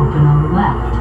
Open on the left.